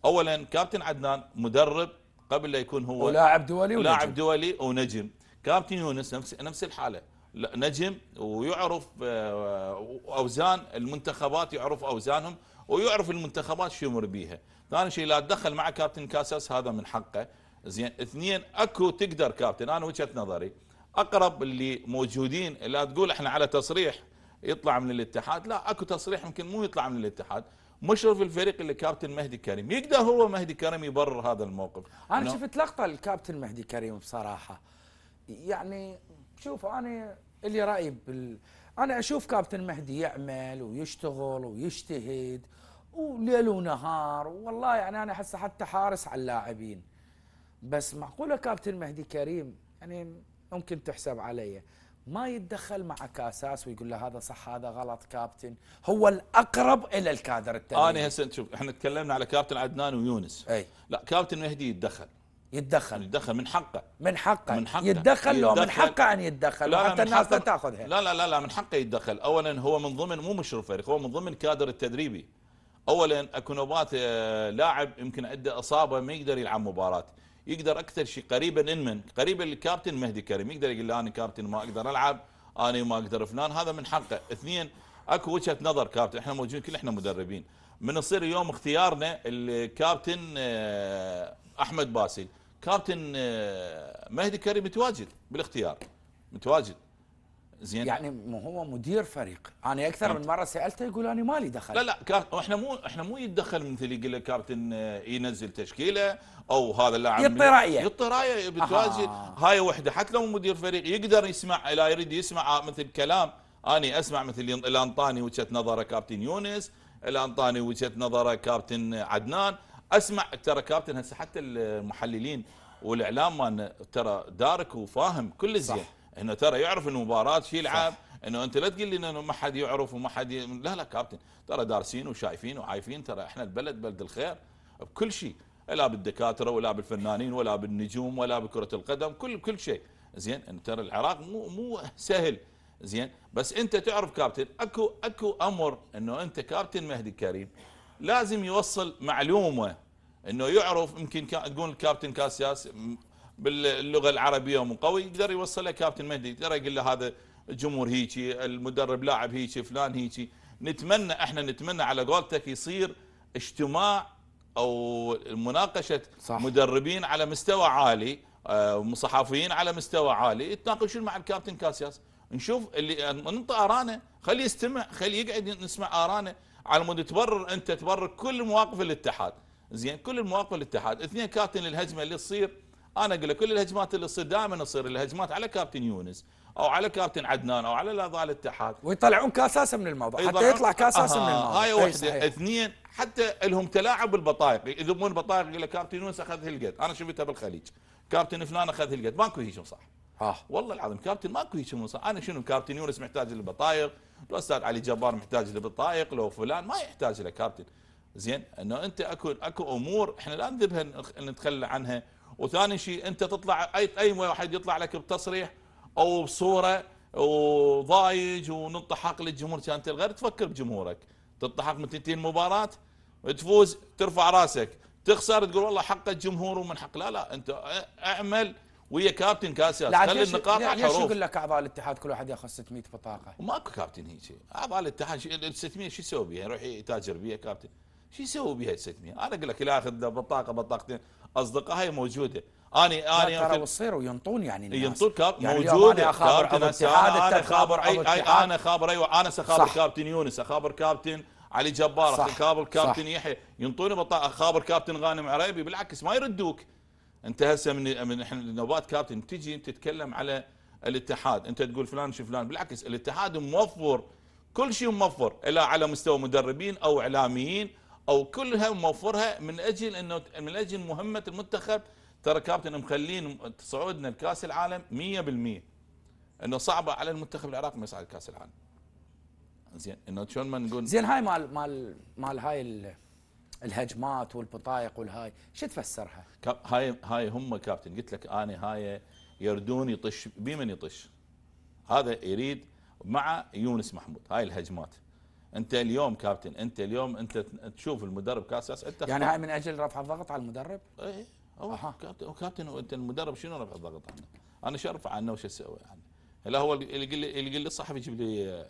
اولا كابتن عدنان مدرب قبل لا يكون هو ولاعب دولي ونجم. لاعب دولي ونجم. كابتن يونس نفس نفس الحالة. نجم ويعرف آه، أوزان المنتخبات يعرف أوزانهم ويعرف المنتخبات شو يمر بيها. ثاني شيء لا تدخل مع كابتن كاساس هذا من حقه. زين اثنين أكو تقدر كابتن. أنا وجهة نظري أقرب اللي موجودين لا تقول إحنا على تصريح يطلع من الاتحاد لا أكو تصريح يمكن مو يطلع من الاتحاد. مشرف الفريق اللي كابتن مهدي كريم. يقدر هو مهدي كريم يبرر هذا الموقف. أنا شفت لقطة الكابتن مهدي كريم بصراحة. يعني شوف أنا اللي رأيي بال أنا أشوف كابتن مهدي يعمل ويشتغل ويجتهد وليل ونهار. والله يعني أنا احسه حتى حارس على اللاعبين. بس معقولة كابتن مهدي كريم؟ يعني ممكن تحسب علي. ما يتدخل مع كاساس ويقول له هذا صح هذا غلط كابتن. هو الأقرب إلى الكادر التدريبي أنا هسه شوف إحنا تكلمنا على كابتن عدنان ويونس. أي. لا كابتن مهدي يتدخل. يتدخل. يتدخل من حقه. من حقه. من حقه. يتدخل لو من يتدخل. حقه أن يتدخل. لا، من الناس لا تاخذها لا لا لا لا من حقه يتدخل. اولا هو من ضمن مو مشرف فريق هو من ضمن كادر التدريبي. اولا اكو نوبات آه، لاعب يمكن عنده إصابة ما يقدر يلعب مباراة. يقدر أكثر شيء. قريبا من. قريبا للكابتن مهدي كريم. يقدر يقول أنا كابتن ما أقدر ألعب أنا ما أقدر فلان. هذا من حقه. اثنين أكو وجهة نظر كابتن. إحنا موجودين كل إحنا مدربين. من يصير يوم اختيارنا الكابتن آه، أحمد باسل. كابتن آه، مهدي كريم متواجد بالاختيار. متواجد. زين؟ يعني مو هو مدير فريق. أنا أكثر من مرة سألته يقول أنا مالي دخل. لا لا إحنا مو إحنا مو يتدخل مثل يقول لك كابتن آه، ينزل تشكيلة أو هذا اللاعب يعطي رأيه. يعطي رأيه بتواجد آه. هاي وحدة حتى لو مدير فريق يقدر يسمع لا يريد يسمع مثل كلام. أني أسمع مثل ين- اللي انطاني وجهة نظره كابتن يونس اللي انطاني وجهة نظره كابتن عدنان. أسمع ترى كابتن هسه حتى المحللين والإعلام ترى دارك وفاهم كل زين. صح. إنه ترى يعرف إنه مباراة شي يلعب إنه أنت لا تقول لي إنه ما حد يعرف وما حد ي... لا لا كابتن. ترى دارسين وشايفين وعايفين ترى إحنا البلد بلد الخير بكل شيء لا بالدكاترة ولا بالفنانين ولا بالنجوم ولا بكرة القدم كل كل شيء. زين؟ ترى العراق مو مو سهل. زين؟ بس أنت تعرف كابتن أكو أكو أمر إنه أنت كابتن مهدي كريم لازم يوصل معلومة إنه يعرف يمكن تقول الكابتن كاسياس باللغة العربية مو قوي يقدر يوصلها كابتن مهدي ترى يقول له هذا الجمهور هيجي المدرب لاعب هيجي فلان هيجي. نتمنى إحنا نتمنى على قولتك يصير اجتماع أو مناقشة صح. مدربين على مستوى عالي آه، صحفيين على مستوى عالي يتناقشون مع الكابتن كاسياس. نشوف اللي ننطي ارانا خليه يستمع خليه يقعد نسمع ارانا على مود تبرر أنت تبرر كل مواقف الاتحاد. زين كل المواقف الاتحاد. اثنين كابتن الهجمه اللي تصير أنا أقول لك كل الهجمات اللي تصير دائما تصير الهجمات على كابتن يونس أو على كابتن عدنان أو على اعضاء الاتحاد. ويطلعون كاساسه من الموضوع. حتى يطلع كاساسه من أها، الموضوع. هاي صحيح. اثنين حتى لهم تلاعب بالبطايق يذبون بطايق يقول لك كابتن يونس أخذ هالقد أنا شفتها بالخليج. كابتن فلان أخذ هالقد ماكو هيك صح. آه. والله العظيم كابتن ماكو هيك صح. أنا شنو كابتن يونس محتاج للبطايق؟ لو أستاذ علي جبار محتاج للبطايق لو فلان ما يحتاج له كابتن. زين إنه أنت أكو أكو أمور إحنا لا نذبها نتخلى عنها. وثاني شيء انت تطلع اي اي واحد يطلع لك بتصريح أو بصورة وضايج وننطحق للجمهور كانت غير تفكر بجمهورك. تنطحق من تنتهي المباراه تفوز ترفع راسك. تخسر تقول والله حق الجمهور ومن حق. لا لا انت اعمل ويا كابتن كاسياس. لا خلي ليش النقاط على ليش الحروف يقول لك أعضاء الاتحاد كل واحد ياخذ 600 بطاقة؟ وماكو كابتن هيك أعضاء الاتحاد ال 600 شو يسوي بيها؟ يروح يتاجر بيها كابتن. شو يسوي بيها ال 600 أنا أقول لك اللي ياخذ بطاقة بطاقتين. اصدقاء هي موجوده اني اني ترى وتصير وينطون يعني الناس. ينطون كاب يعني موجودة. أنا كابتن أنا انت خابر اي اي اتحاد. أنا خابر أيوه أنا سخابر. كابتن يونس اخابر كابتن علي جبار. اخابر كابتن. يحيى. ينطوني بطاقه اخابر كابتن غانم عريبي بالعكس ما يردوك. أنت هسه من من إحنا نوبات كابتن تجي تتكلم على الاتحاد. أنت تقول فلان شو فلان. بالعكس الاتحاد موفر. كل شيء موفر إلا على مستوى مدربين أو إعلاميين. أو كلها موفرها من أجل إنه من أجل مهمة المنتخب. ترى كابتن مخلين صعودنا لكأس العالم 100% إنه صعبة على المنتخب العراقي ما يصعد كأس العالم. زين إنه شلون ما نقول؟ زين هاي مال مال مال هاي ال- الهجمات والبطايق والهاي شو تفسرها؟ هاي هاي هم كابتن. قلت لك أنا هاي يردون يطش بمن يطش؟ هذا يريد مع يونس محمود. هاي الهجمات. انت اليوم كابتن انت اليوم انت تشوف المدرب كاساس انت يعني هاي من أجل رفع الضغط على المدرب؟ إيه هو أها. كابتن كابتن انت المدرب شنو رفع الضغط عنه؟ أنا شو ارفع عنه وش أسوي عنه؟ لا هو اللي يقول لي اللي يقول لي الصحفي يجيب لي آه،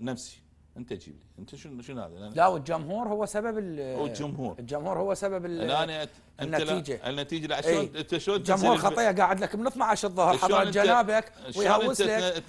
نفسي انت جيب لي انت شنو شنو هذا؟ لا والجمهور هو سبب ال- والجمهور. الجمهور هو سبب ال- أنا أت- أنت لا- النتيجة. النتيجة لا. شلون أنت شلون جمهور تنزل الب- خطيه قاعد لك من 12 الظهر أنت- جنابك ويهوس لك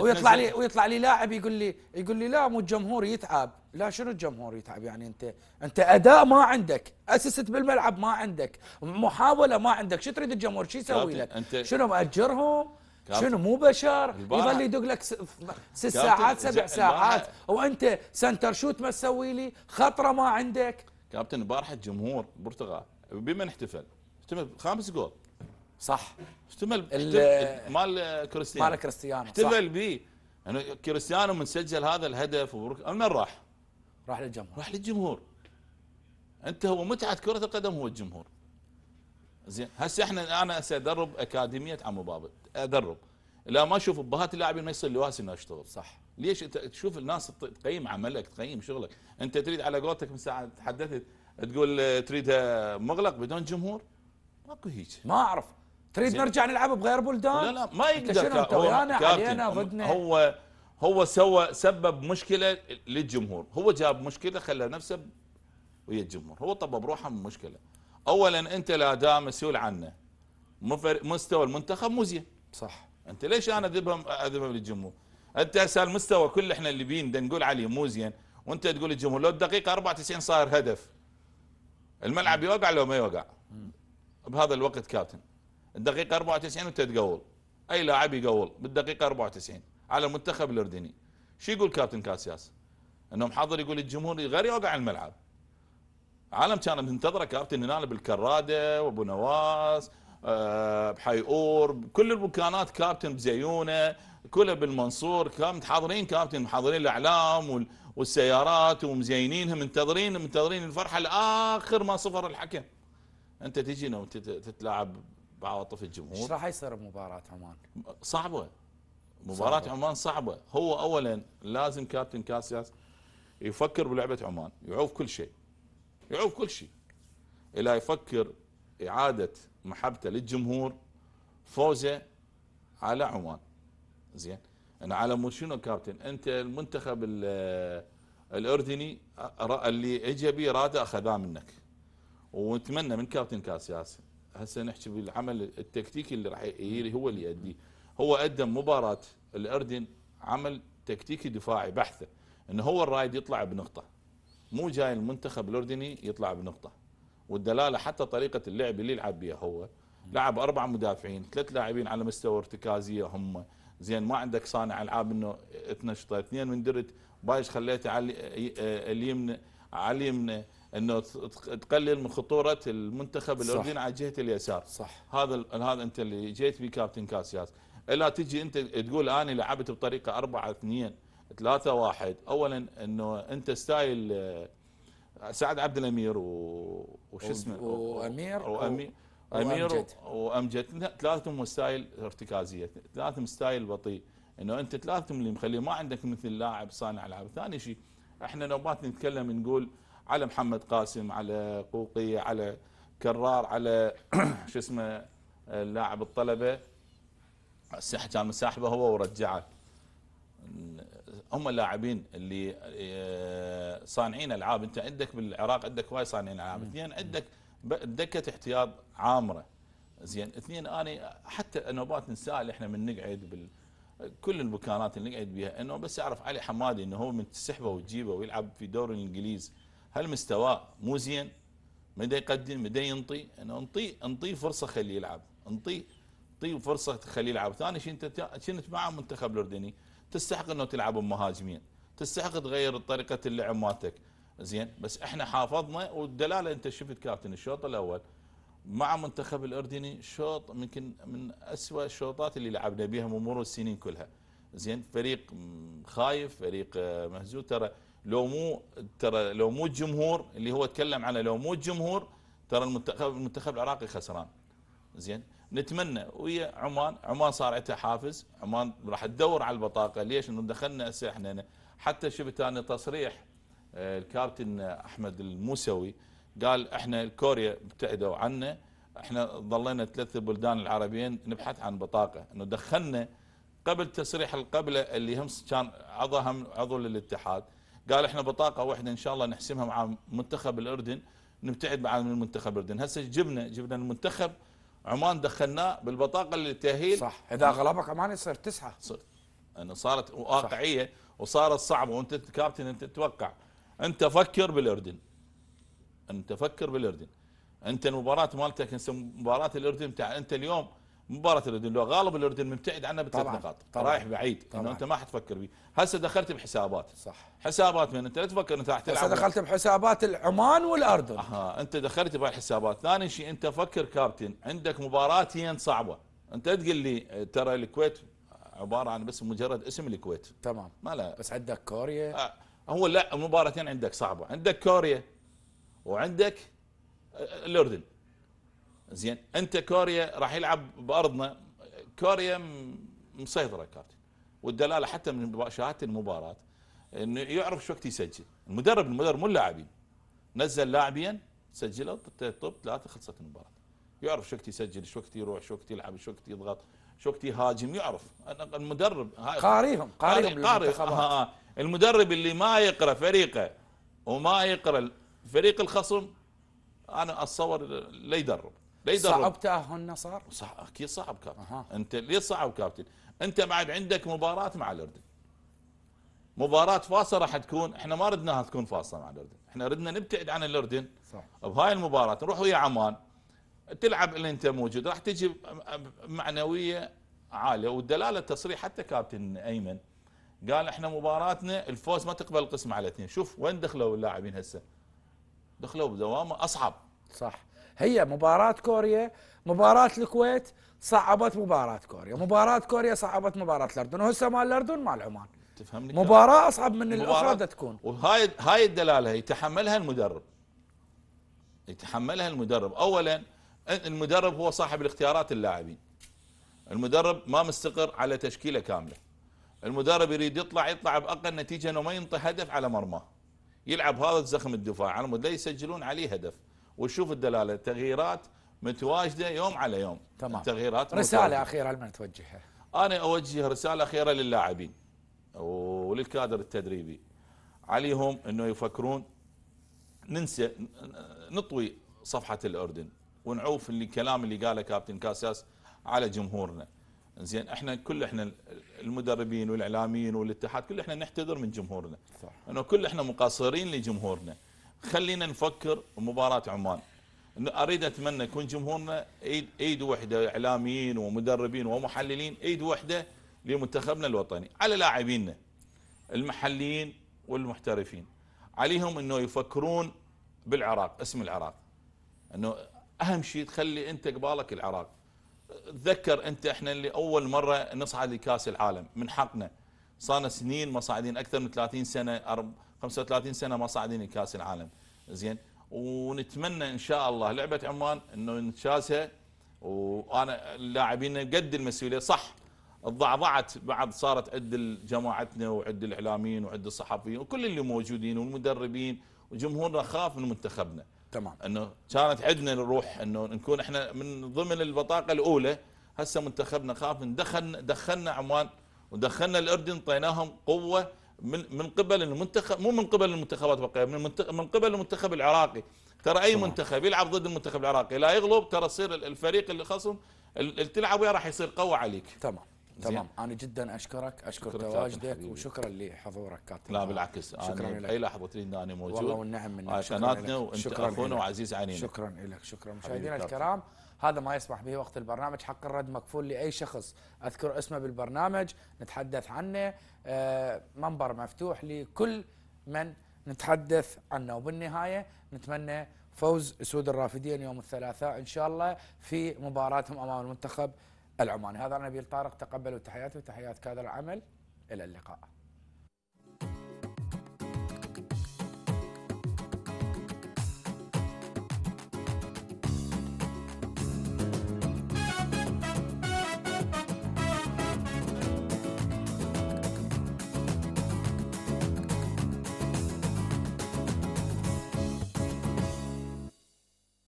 ويطلع لي ويطلع لي لاعب يقول لي يقول لي لا مو الجمهور يتعب لا شنو الجمهور يتعب يعني انت أنت أداء ما عندك اسست بالملعب ما عندك محاولة ما عندك شو تريد الجمهور شو يسوي لك شنو مأجرهم شنو مو بشر؟ يظل يدق لك ست ساعات سبع ساعات. وانت center shoot ما تسوي لي؟ خطرة ما عندك. كابتن البارحة الجمهور البرتغال بمن احتفل؟ احتفل خامس جول. صح. احتمل احتفل- مال كريستيانو. مال كريستيانو احتفل به يعني كريستيانو من سجل هذا الهدف وبرك- من راح؟ راح للجمهور. راح للجمهور. أنت هو متعة كرة القدم هو الجمهور. زين هسه إحنا أنا هسه ادرب أكاديمية عمو بابا ادرب لا ما أشوف أبهات اللاعبين ما يصير لواسي إنه اشتغل صح. ليش؟ أنت تشوف الناس تقيم عملك تقيم شغلك. أنت تريد على قولتك من ساعة تحدثت تقول آه، تريدها مغلق بدون جمهور؟ ماكو هيك. ما أعرف. تريد. نرجع نلعب بغير بلدان لا لا ما يقدر أنت هو ويانا علينا ضدنا هو هو سوى سبب مشكلة للجمهور. هو جاب مشكلة خلى نفسه ويا الجمهور. هو طب بروحه من مشكلة. اولا أنت الاداء مسؤول عنه. مستوى المنتخب مو زين صح. أنت ليش أنا اذبهم أذبهم للجمهور؟ أنت هسه المستوى كل إحنا اللي بين نقول عليه مو زين وأنت تقول للجمهور لو الدقيقة 94 صاير هدف. الملعب يوقع لو ما يوقع. بهذا الوقت كابتن. الدقيقة 94 وأنت تقول. أي لاعب يقول بالدقيقة 94 على المنتخب الأردني. شو يقول كابتن كاسياس؟ انه محضر يقول الجمهور غير يوقع الملعب. عالم كان منتظره كابتن هنا بالكرادة وأبو نواس. آه، بحي أور كل المكانات كابتن بزيونة كلها بالمنصور كان حاضرين كابتن؟ محاضرين الإعلام وال- والسيارات ومزينينها منتظرين منتظرين الفرحة لآخر ما صفر الحكم. أنت تجي لو تت- تتلاعب بعواطف إيش الجمهور. راح يصير بمباراة عمان؟ صعبة. مباراة صعبة. عمان صعبة. هو اولا لازم كابتن كاسياس يفكر بلعبة عمان يعوف كل شيء. يعوف كل شيء. إلى يفكر إعادة محبته للجمهور فوزه على عمان زين؟ أنا على مود شنو كابتن؟ أنت المنتخب ال- الأردني اللي اجى بيه راده اخذاه منك. ونتمنى من كابتن كاسياس هسه نحكي بالعمل التكتيكي اللي راح هو اللي يؤديه هو قدم مباراة الأردن عمل تكتيكي دفاعي بحته إنه هو الرايد يطلع بنقطة مو جاي المنتخب الأردني يطلع بنقطة. والدلالة حتى طريقة اللعب اللي يلعب بها هو. لعب أربع مدافعين ثلاث لاعبين على مستوى ارتكازيه هم. زين ما عندك صانع ألعاب إنه تنشطه اثنين من درت بايش خليته على اليمنى على اليمنى إنه تقلل من خطورة المنتخب. الأردني على جهة اليسار. صح. هذا هذا أنت اللي جيت بيه كابتن كاسياس. إلا تجي أنت تقول أنا لعبت بطريقة 4 2 3 1 اولا إنه أنت ستايل آه، سعد عبد الأمير و- وش اسمه؟ وأمير و- أمير. وأمجد. ثلاثهم style ارتكازية. ثلاثهم style بطيء. إنه أنت ثلاثهم اللي مخليه ما عندك مثل لاعب صانع ألعاب. ثاني شيء إحنا نوبات نتكلم نقول على محمد قاسم على قوقي على كرار على *clears throat* شو اسمه اللاعب الطلبة كان مساحبه هو ورجعه. هم اللاعبين اللي آه، صانعين ألعاب. أنت عندك بالعراق عندك وايد صانعين ألعاب. اثنين عندك دكة احتياط عامرة. زين اثنين أنا حتى نوبات نسال إحنا من نقعد بال كل المكانات اللي نقعد بها إنه بس يعرف علي حمادي إنه هو من تسحبه وتجيبه ويلعب في دوري الإنجليز. هل مستواه مو زين؟ مدى يقدم؟ مدى ينطي؟ إنه انطيه انطيه فرصة خليه يلعب. انطيه انطيه فرصة تخليه يلعب. ثاني شيء انت كنت مع المنتخب الأردني؟ تستحق إنه تلعب بمهاجمين تستحق تغير طريقة اللعب مالتك. زين بس إحنا حافظنا والدلالة أنت شفت كابتن الشوط الأول. مع منتخب الأردني شوط يمكن من أسوأ الشوطات اللي لعبنا بها بمرور السنين كلها. زين فريق خايف فريق آه، مهزوز. ترى لو مو ترى لو مو الجمهور اللي هو تكلم عنه لو مو الجمهور ترى المنتخب المنتخب العراقي خسران. زين نتمنى ويا عمان عمان صار عندها حافز عمان راح تدور على البطاقة. ليش؟ إنه دخلنا هسه إحنا. حتى شفت أنا تصريح آه، الكابتن أحمد الموسوي قال إحنا كوريا ابتعدوا عنا إحنا ظلينا ثلاث بلدان العربيين نبحث عن بطاقة. إنه دخلنا قبل تصريح القبلة اللي هم كان عضو هم عضو للاتحاد. قال إحنا بطاقة واحدة إن شاء الله نحسمها مع منتخب الأردن نبتعد بعد من منتخب الأردن. هسه جبنا جبنا المنتخب عمان دخلناه بالبطاقة للتاهيل صح. إذا غلبك عمان يصير تسعة. صرت انه صارت واقعية وصارت صعبة وأنت كابتن أنت تتوقع. أنت فكر بالأردن. أنت فكر بالأردن. أنت المباراة مالتك مباراة الأردن بتاع أنت اليوم مباراة الأردن لو غالب الأردن مبتعد عنها بثلاث نقاط رايح بعيد طبعاً. انه أنت ما حتفكر بيه هسه دخلت بحسابات. صح. حسابات من أنت لا تفكر أنت راح هسه تلعب. دخلت بحسابات العمان والأردن. أها أنت دخلت بهالحسابات ثاني شيء أنت فكر كابتن عندك مباراتين صعبة. أنت تقول لي ترى الكويت عبارة عن بس مجرد اسم الكويت. تمام. ما لا. بس عندك كوريا. آه، هو لا المباراتين عندك صعبة. عندك كوريا وعندك آه، الأردن. زين. انت كوريا راح يلعب بأرضنا. كوريا مسيطرة كابتن والدلالة حتى من شهاده المباراة إنه يعرف شو وقت يسجل. المدرب المدرب مو اللاعبين. نزل لاعبين سجلوا طب ثلاثة خلصت المباراة. يعرف شو وقت يسجل شو وقت يروح شو وقت يلعب شو وقت يضغط شو وقت يهاجم يعرف. المدرب قاريهم قاريهم للمنتخبات. آه، آه. المدرب اللي ما يقرأ فريقه وما يقرأ فريق الخصم أنا أتصور لا يدرب. لا يدرب صعب تاهلنا صار صح أكيد صعب كابتن. أها. أنت ليه صعب كابتن؟ أنت بعد عندك مباراة مع الأردن. مباراة فاصلة راح تكون إحنا ما ردناها تكون فاصلة مع الأردن. إحنا ردنا نبتعد عن الأردن. صح. بهاي المباراة نروح ويا عمان. تلعب اللي أنت موجود. راح تجي معنوية عالية والدلالة التصريح حتى كابتن أيمن قال إحنا مباراتنا الفوز ما تقبل القسم على اثنين. شوف وين دخلوا اللاعبين هسه. دخلوا بدوامة أصعب. صح. هي مباراة كوريا مباراة الكويت صعبت مباراة كوريا. مباراة كوريا صعبت مباراة الأردن. وهسه مال الأردن مال عمان. تفهمني مباراة أصعب من الأخرى تكون. وهاي هاي الدلالة يتحملها المدرب. يتحملها المدرب. اولا المدرب هو صاحب الاختيارات اللاعبين. المدرب ما مستقر على تشكيلة كاملة. المدرب يريد يطلع يطلع بأقل نتيجة إنه ما ينطي هدف على مرماه. يلعب هذا الزخم الدفاع على مود لا يسجلون عليه هدف. وشوف الدلالة. تغييرات متواجدة يوم على يوم. تمام. تغييرات رسالة متواجدة. أخيرة لمن توجهها أنا أوجه رسالة أخيرة للاعبين وللكادر التدريبي. عليهم إنه يفكرون ننسى نطوي صفحة الأردن ونعوف اللي الكلام اللي قاله كابتن كاساس على جمهورنا. زين إحنا كل إحنا المدربين والإعلاميين والاتحاد كل إحنا نحتذر من جمهورنا. صح. إنه كل إحنا مقصرين لجمهورنا. خلينا نفكر مباراه عمان. أريد أتمنى يكون جمهورنا ايد ايد واحدة إعلاميين ومدربين ومحللين ايد واحدة لمنتخبنا الوطني على لاعبينا المحليين والمحترفين. عليهم إنه يفكرون بالعراق اسم العراق. إنه أهم شيء تخلي أنت قبالك العراق. تذكر أنت إحنا اللي أول مرة نصعد لكأس العالم من حقنا. صارنا سنين ما صاعدين أكثر من 30 سنة 35 سنة ما صاعدين لكأس العالم. زين؟ ونتمنى إن شاء الله لعبة عمان إنه نتشاسها وأنا اللاعبين قد المسؤولية. صح ضعضعت بعد صارت عند جماعتنا وعند الإعلاميين وعند الصحفيين وكل اللي موجودين والمدربين وجمهورنا خاف من منتخبنا. تمام. إنه كانت عندنا الروح إنه نكون إحنا من ضمن البطاقة الأولى. هسه منتخبنا خاف ندخل دخلنا عمان ودخلنا الأردن طيناهم قوة من من قبل المنتخب مو من قبل المنتخبات البقيه من من قبل المنتخب العراقي ترى أي. منتخب يلعب ضد المنتخب العراقي لا يغلب ترى يصير الفريق اللي خصم اللي تلعب وياه راح يصير قوي عليك تمام. تمام أنا جدا شكراً كابتن تواجدك. وشكرا لحضورك كابتن لا بالعكس شكرا أنا لك. باي لحظة تريد أني موجود والله والنعم منك قناتنا لك. وأنت شكراً أخونا. وعزيز علينا شكرا لك شكرا مشاهدينا. الكرام هذا ما يسمح به وقت البرنامج حق الرد مكفول لأي شخص أذكر اسمه بالبرنامج نتحدث عنه آه، منبر مفتوح لكل من نتحدث عنه. وبالنهاية نتمنى فوز اسود الرافدين يوم الثلاثاء إن شاء الله في مباراتهم أمام المنتخب العماني. هذا نبيل طارق تقبلوا تحياتي وتحيات كادر العمل. إلى اللقاء.